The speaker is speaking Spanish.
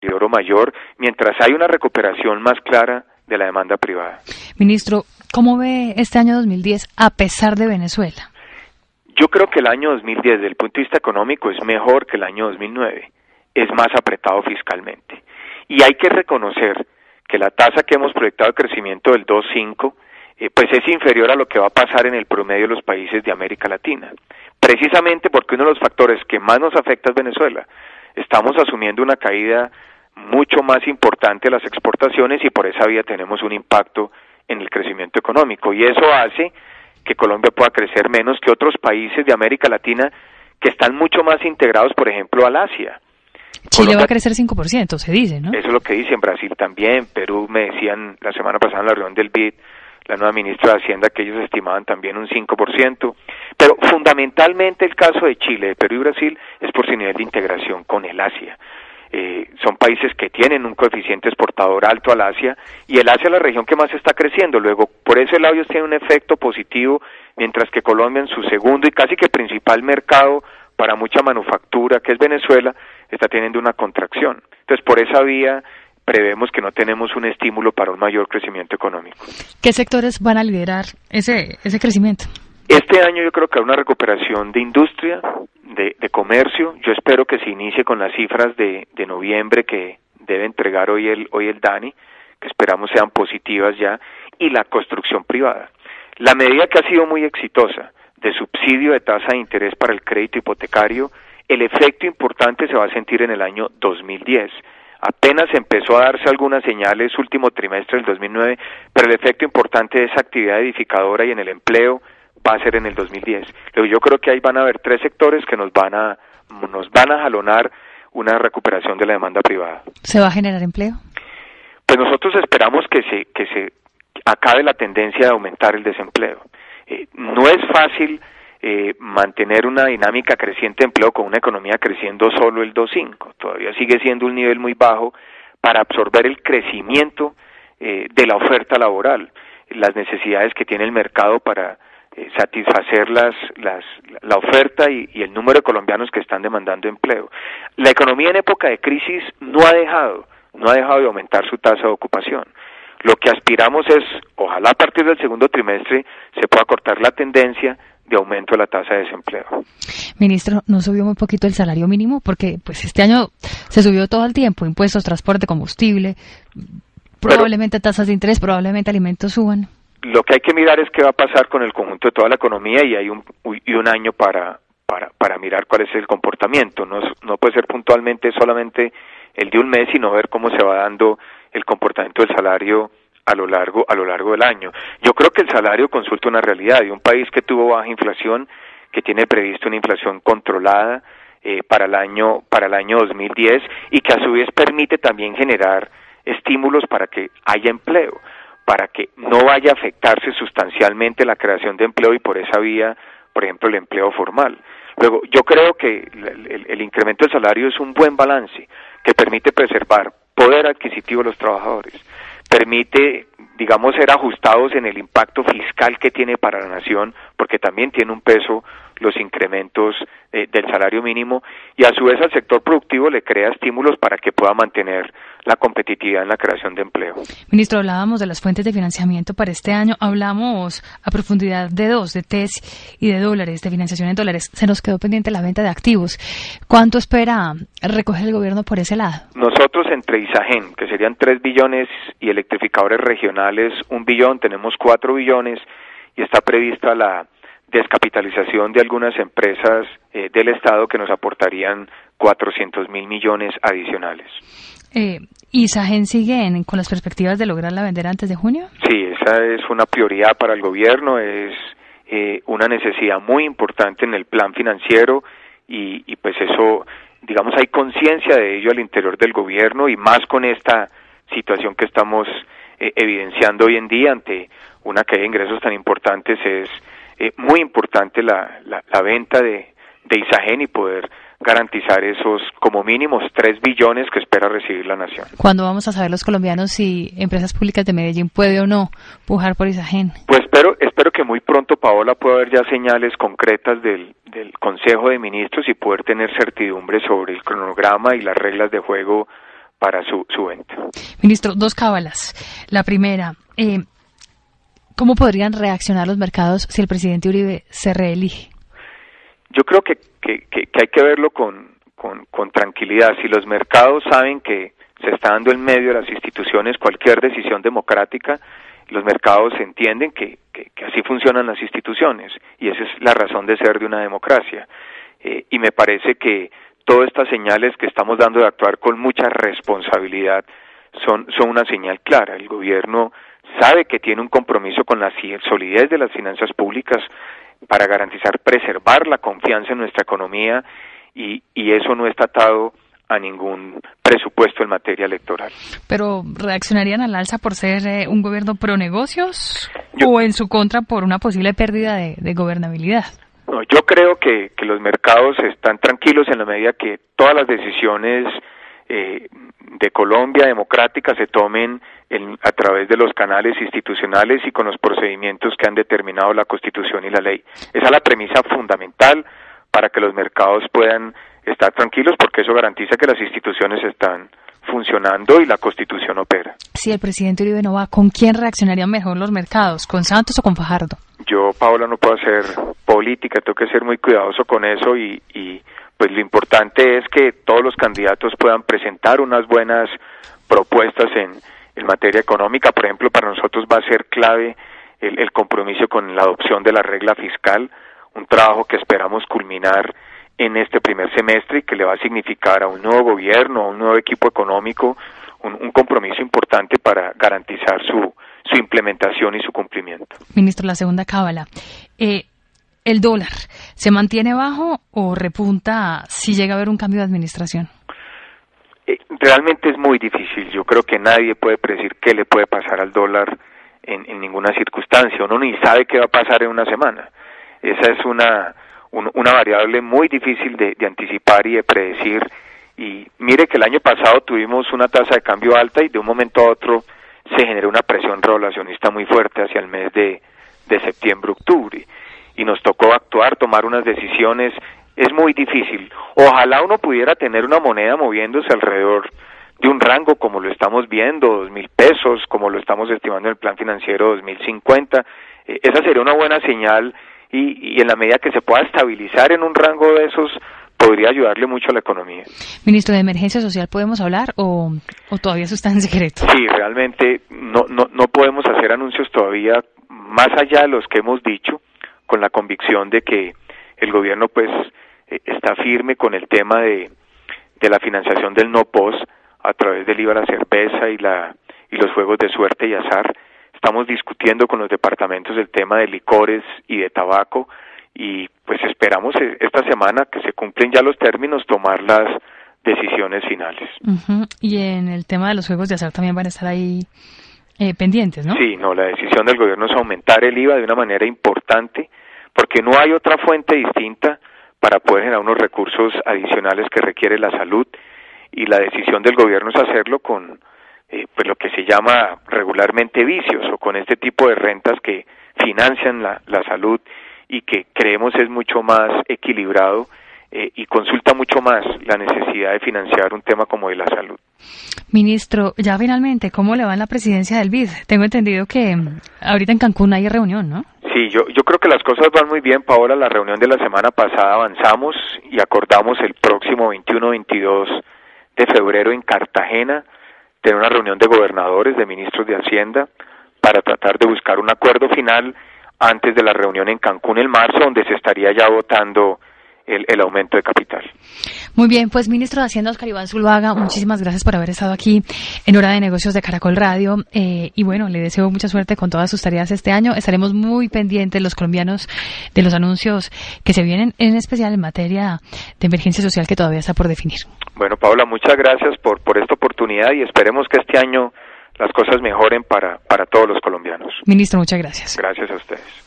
deterioro mayor mientras hay una recuperación más clara de la demanda privada. Ministro, ¿cómo ve este año 2010 a pesar de Venezuela? Yo creo que el año 2010 desde el punto de vista económico es mejor que el año 2009. Es más apretado fiscalmente. Y hay que reconocer que la tasa que hemos proyectado de crecimiento del 2.5 eh, pues es inferior a lo que va a pasar en el promedio de los países de América Latina. Precisamente porque uno de los factores que más nos afecta es Venezuela. Estamos asumiendo una caída mucho más importante de las exportaciones y por esa vía tenemos un impacto en el crecimiento económico. Y eso hace que Colombia pueda crecer menos que otros países de América Latina que están mucho más integrados, por ejemplo, al Asia. Chile va a crecer 5%, se dice, ¿no? Eso es lo que dicen, Brasil también, Perú me decían la semana pasada en la reunión del BID, la nueva ministra de Hacienda, que ellos estimaban también un 5%, pero fundamentalmente el caso de Chile, de Perú y Brasil es por su nivel de integración con el Asia. Eh, son países que tienen un coeficiente exportador alto al Asia y el Asia es la región que más está creciendo. Luego, por eso el lado ellos tienen un efecto positivo, mientras que Colombia en su segundo y casi que principal mercado para mucha manufactura, que es Venezuela, está teniendo una contracción. Entonces, por esa vía prevemos que no tenemos un estímulo para un mayor crecimiento económico. ¿Qué sectores van a liderar ese, ese crecimiento? Este año yo creo que hay una recuperación de industria, de, de, comercio. Yo espero que se inicie con las cifras de, de noviembre que debe entregar hoy el, hoy el DANI, que esperamos sean positivas ya, y la construcción privada. La medida que ha sido muy exitosa de subsidio de tasa de interés para el crédito hipotecario, el efecto importante se va a sentir en el año 2010. Apenas empezó a darse algunas señales último trimestre del 2009, pero el efecto importante de esa actividad edificadora y en el empleo va a ser en el 2010. Luego yo creo que ahí van a haber tres sectores que nos van a nos van a jalonar una recuperación de la demanda privada. ¿Se va a generar empleo? Pues nosotros esperamos que se que se acabe la tendencia de aumentar el desempleo. Eh, no es fácil eh, mantener una dinámica creciente de empleo con una economía creciendo solo el 2.5. Todavía sigue siendo un nivel muy bajo para absorber el crecimiento eh, de la oferta laboral, las necesidades que tiene el mercado para eh, satisfacer las, las, la oferta y, y el número de colombianos que están demandando empleo. La economía en época de crisis no ha dejado, no ha dejado de aumentar su tasa de ocupación. Lo que aspiramos es, ojalá a partir del segundo trimestre se pueda cortar la tendencia de aumento de la tasa de desempleo. Ministro, ¿no subió muy poquito el salario mínimo? Porque pues este año se subió todo el tiempo, impuestos, transporte, combustible, probablemente Pero, tasas de interés, probablemente alimentos suban. Lo que hay que mirar es qué va a pasar con el conjunto de toda la economía y hay un, y un año para, para, para mirar cuál es el comportamiento. No, no puede ser puntualmente solamente el de un mes, sino ver cómo se va dando el comportamiento del salario a lo largo a lo largo del año. Yo creo que el salario consulta una realidad de un país que tuvo baja inflación, que tiene previsto una inflación controlada eh, para el año para el año 2010 y que a su vez permite también generar estímulos para que haya empleo, para que no vaya a afectarse sustancialmente la creación de empleo y por esa vía, por ejemplo, el empleo formal. Luego, yo creo que el, el, incremento del salario es un buen balance que permite preservar poder adquisitivo de los trabajadores, permite, digamos, ser ajustados en el impacto fiscal que tiene para la nación, porque también tiene un peso los incrementos eh, del salario mínimo y a su vez al sector productivo le crea estímulos para que pueda mantener la competitividad en la creación de empleo. Ministro, hablábamos de las fuentes de financiamiento para este año, hablamos a profundidad de dos, de TES y de dólares, de financiación en dólares. Se nos quedó pendiente la venta de activos. ¿Cuánto espera recoger el gobierno por ese lado? Nosotros entre ISAGEN, que serían tres billones, y electrificadores regionales, un billón, tenemos cuatro billones y está prevista la descapitalización de algunas empresas eh, del Estado que nos aportarían 400 mil millones adicionales. Eh, ¿Y Sagen sigue en, con las perspectivas de lograrla vender antes de junio? Sí, esa es una prioridad para el gobierno, es eh, una necesidad muy importante en el plan financiero y, y pues eso, digamos, hay conciencia de ello al interior del gobierno y más con esta situación que estamos eh, evidenciando hoy en día ante una caída de ingresos tan importantes es eh, muy importante la, la, la venta de, de Isagen y poder garantizar esos como mínimos tres billones que espera recibir la nación. ¿Cuándo vamos a saber los colombianos si Empresas Públicas de Medellín puede o no pujar por Isagen? Pues espero, espero que muy pronto, Paola, pueda haber ya señales concretas del, del Consejo de Ministros y poder tener certidumbre sobre el cronograma y las reglas de juego para su, su venta. Ministro, dos cábalas. La primera, eh, ¿cómo podrían reaccionar los mercados si el presidente Uribe se reelige? Yo creo que, que, hay que verlo con, con, con tranquilidad. Si los mercados saben que se está dando en medio de las instituciones cualquier decisión democrática, los mercados entienden que, que, así funcionan las instituciones y esa es la razón de ser de una democracia. Eh, y me parece que todas estas señales que estamos dando de actuar con mucha responsabilidad son, son una señal clara. El gobierno sabe que tiene un compromiso con la solidez de las finanzas públicas para garantizar preservar la confianza en nuestra economía y, y eso no está atado a ningún presupuesto en materia electoral. ¿Pero reaccionarían al alza por ser eh, un gobierno pro negocios o en su contra por una posible pérdida de, gobernabilidad? No, yo creo que, que, los mercados están tranquilos en la medida que todas las decisiones eh, de Colombia democrática se tomen a través de los canales institucionales y con los procedimientos que han determinado la Constitución y la ley. Esa es la premisa fundamental para que los mercados puedan estar tranquilos porque eso garantiza que las instituciones están funcionando y la Constitución opera. Si el presidente Uribe no va, ¿con quién reaccionarían mejor los mercados? ¿Con Santos o con Fajardo? Yo, Paola, no puedo hacer política, tengo que ser muy cuidadoso con eso y, y pues lo importante es que todos los candidatos puedan presentar unas buenas propuestas en, en materia económica. Por ejemplo, para nosotros va a ser clave el, el compromiso con la adopción de la regla fiscal, un trabajo que esperamos culminar en este primer semestre y que le va a significar a un nuevo gobierno, a un nuevo equipo económico, un, compromiso importante para garantizar su, su implementación y su cumplimiento. Ministro, la segunda cábala. Eh, ¿El dólar se mantiene bajo o repunta si llega a haber un cambio de administración? Eh, realmente es muy difícil. Yo creo que nadie puede predecir qué le puede pasar al dólar en, en ninguna circunstancia. Uno ni sabe qué va a pasar en una semana. Esa es una una variable muy difícil de, anticipar y de predecir. Y mire que el año pasado tuvimos una tasa de cambio alta y de un momento a otro se generó una presión relacionista muy fuerte hacia el mes de, de septiembre-octubre. Y nos tocó actuar, tomar unas decisiones. Es muy difícil. Ojalá uno pudiera tener una moneda moviéndose alrededor de un rango como lo estamos viendo, dos mil pesos, como lo estamos estimando en el plan financiero 2050. Eh, esa sería una buena señal y, en la medida que se pueda estabilizar en un rango de esos, podría ayudarle mucho a la economía. Ministro, ¿de emergencia social podemos hablar o, todavía eso está en secreto? Sí, realmente no, no, no podemos hacer anuncios todavía más allá de los que hemos dicho, con la convicción de que el gobierno pues eh, está firme con el tema de, de la financiación del no pos a través del IVA la cerveza y la y los juegos de suerte y azar Estamos discutiendo con los departamentos el tema de licores y de tabaco y pues esperamos e, esta semana que se cumplen ya los términos tomar las decisiones finales. Y en el tema de los juegos de azar también van a estar ahí eh, pendientes, ¿no? Sí, no, la decisión del gobierno es aumentar el IVA de una manera importante porque no hay otra fuente distinta para poder generar unos recursos adicionales que requiere la salud y la decisión del gobierno es hacerlo con eh, pues lo que se llama regularmente vicios o con este tipo de rentas que financian la, la salud y que creemos es mucho más equilibrado eh, y consulta mucho más la necesidad de financiar un tema como de la salud. Ministro, ya finalmente, ¿cómo le va en la presidencia del BID? Tengo entendido que mm, ahorita en Cancún hay reunión, ¿no? Sí, yo, yo creo que las cosas van muy bien, Paola. La reunión de la semana pasada avanzamos y acordamos el próximo 21-22 de febrero en Cartagena tener una reunión de gobernadores, de ministros de Hacienda, para tratar de buscar un acuerdo final antes de la reunión en Cancún en marzo, donde se estaría ya votando el, aumento de capital. Muy bien, pues ministro de Hacienda Oscar Iván Zuluaga, muchísimas gracias por haber estado aquí en Hora de Negocios de Caracol Radio eh, y bueno, le deseo mucha suerte con todas sus tareas este año. Estaremos muy pendientes los colombianos de los anuncios que se vienen, en especial en materia de emergencia social que todavía está por definir. Bueno, Paula, muchas gracias por, por esta oportunidad y esperemos que este año las cosas mejoren para, para todos los colombianos. Ministro, muchas gracias. Gracias a ustedes.